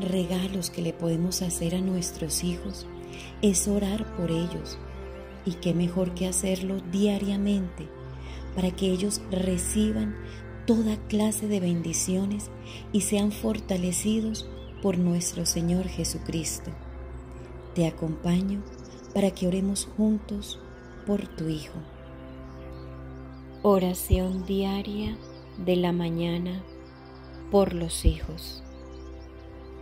Regalos que le podemos hacer a nuestros hijos es orar por ellos. Y qué mejor que hacerlo diariamente para que ellos reciban toda clase de bendiciones y sean fortalecidos por nuestro Señor Jesucristo. Te acompaño para que oremos juntos por tu Hijo. Oración diaria de la mañana por los hijos.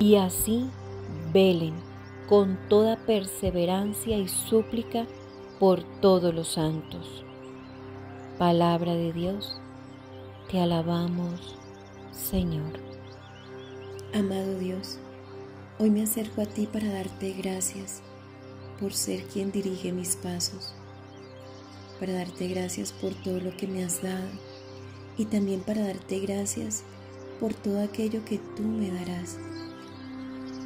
Y así velen con toda perseverancia y súplica por todos los santos. Palabra de Dios, te alabamos, Señor. Amado Dios, hoy me acerco a ti para darte gracias por ser quien dirige mis pasos, para darte gracias por todo lo que me has dado y también para darte gracias por todo aquello que tú me darás.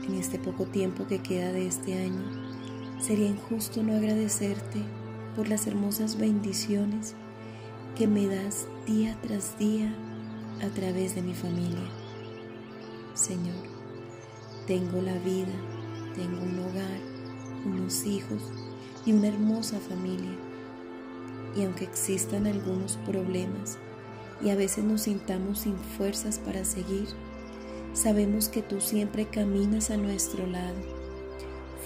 En este poco tiempo que queda de este año, sería injusto no agradecerte por las hermosas bendiciones que me das día tras día a través de mi familia. Señor, tengo la vida, tengo un hogar, unos hijos y una hermosa familia. Y aunque existan algunos problemas y a veces nos sintamos sin fuerzas para seguir, sabemos que tú siempre caminas a nuestro lado,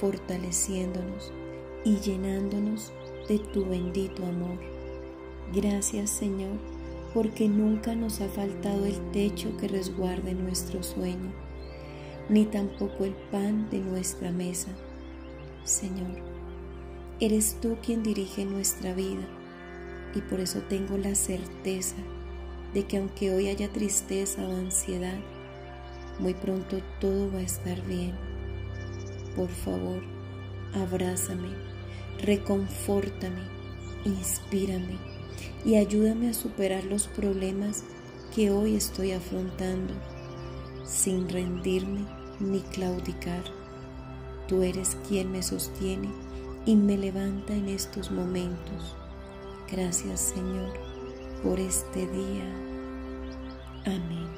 fortaleciéndonos y llenándonos de tu bendito amor. Gracias Señor, porque nunca nos ha faltado el techo que resguarde nuestro sueño, ni tampoco el pan de nuestra mesa. Señor, eres tú quien dirige nuestra vida y por eso tengo la certeza de que aunque hoy haya tristeza o ansiedad, muy pronto todo va a estar bien. Por favor, abrázame, reconfórtame, inspírame y ayúdame a superar los problemas que hoy estoy afrontando sin rendirme ni claudicar. Tú eres quien me sostiene y me levanta en estos momentos. Gracias Señor por este día. Amén.